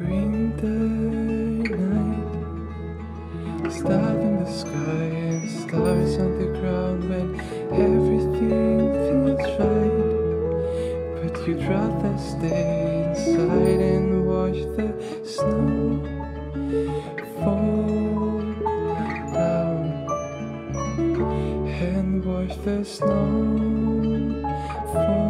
Ring the night, stars in the sky and stars on the ground when everything feels right. But you'd rather stay inside and watch the snow fall down and watch the snow fall.